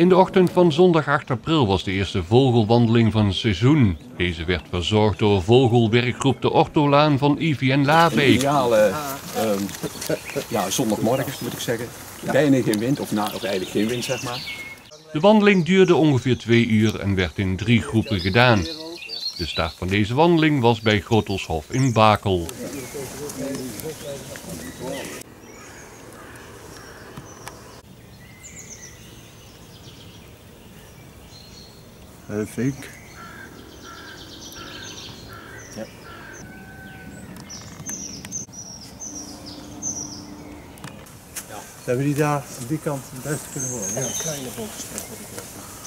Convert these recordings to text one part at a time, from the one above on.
In de ochtend van zondag 8 april was de eerste vogelwandeling van het seizoen. Deze werd verzorgd door vogelwerkgroep de Ortolaan van IVN Labeek. Ideale ehm, ja, zondagmorgen moet ik zeggen. Bijna geen wind, of, na, of eigenlijk geen wind zeg maar. De wandeling duurde ongeveer twee uur en werd in drie groepen gedaan. De start van deze wandeling was bij Grotelshof in Bakel. Uh, vink. Ja. Hebben die daar aan die kant het beste kunnen worden? Ja. Kleine vogelstrek heb ik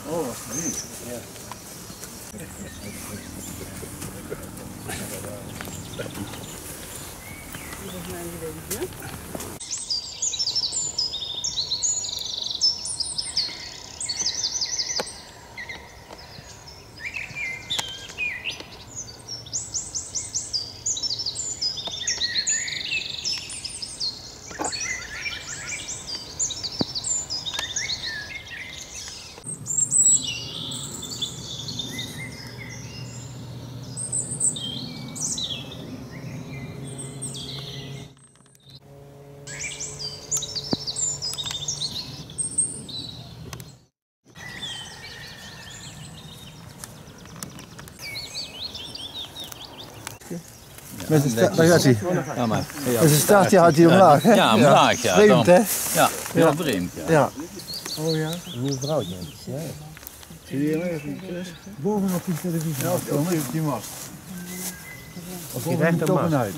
Oh, alsjeblieft. Ja. Met zijn sta- daar gaat hij. Ja, maar. Met zijn staart die houdt hij omlaag, hè? Ja, omlaag, ja. Vreemd, hè? Ja, heel vreemd. Ja. Ja. Oh ja? Een vrouwtje. Ja. Zie je hier Bovenop die televisie. Ja, op die, die mast. Of die recht op en uit.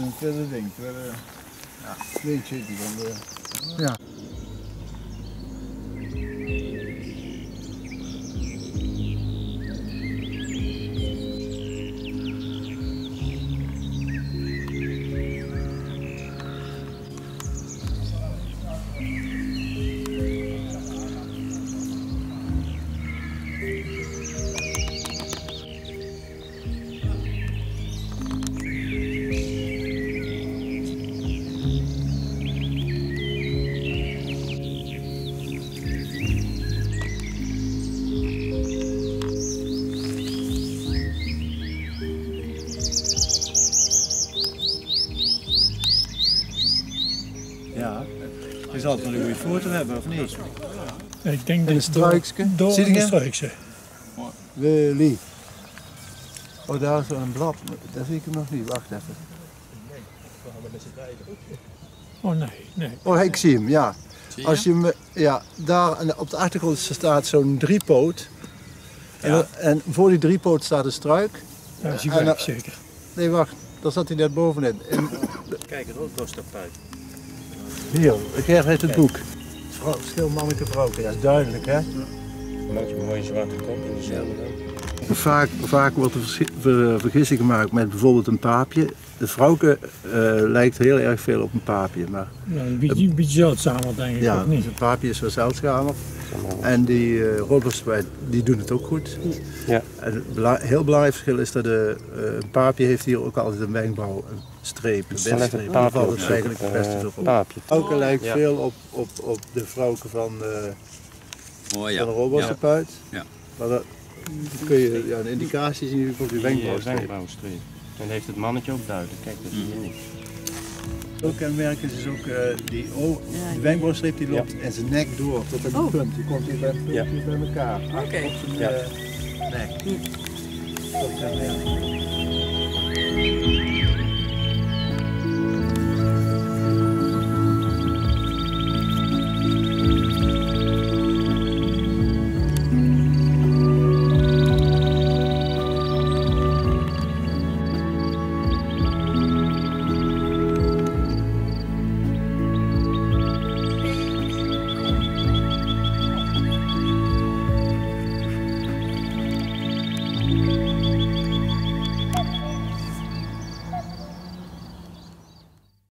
Een tweede ding. Tweede... Ja. Je, die van de... Ja. Je zal wel een goede foto hebben, of niet? Ik denk En dat een struikske. Door Zie je een struikje. Willy. Oh, daar is een blad. Dat zie ik hem nog niet. Wacht even. Oh nee, nee. Oh, ik zie hem, ja. Zie Als je hem, ja, daar op de achtergrond staat zo'n driepoot. En, Ja. en voor die driepoot staat een struik. Dat is die En, weg, eh, zeker. Nee, wacht. Daar zat hij net bovenin. En, Kijk, het roodborstapuit. Hier, Ger heeft het boek. Vrouw, schil mannelijke vrouw. Ja, dat is duidelijk, hè? Maak je een mooie zwarte kop in de cel. Vaak, vaak wordt er ver- vergissing gemaakt met bijvoorbeeld een paapje. De vrouwke eh, lijkt heel erg veel op een paapje. Maar Ja, een beetje, een beetje zeldzamer denk ik, ja, of niet? een paapje is wel zeldzamer. En die uh, die doen het ook goed. Ja. En het bela- heel belangrijk verschil is dat de, eh, een paapje heeft hier ook altijd een wenkbrauw, een streep, een bedstreep. een paapje valt het eigenlijk het beste op. paapje. Vrouwke lijkt Ja. veel op, op, op de vrouwke van, eh Oh ja. van een. Ja. Maar dat dan kun je ja, een indicatie zien op die Die wenkbrauwstreep. wenkbrauwstreep. En heeft het mannetje ook duidelijk. Kijk, dat zie je niet. Ook kenmerkend is ook eh, die, o- die wenkbrauwstreep die loopt en zijn nek door tot aan die punt. Die komt hier bij, hier bij elkaar. Achter op zijn Ja. eh, nek. Dat.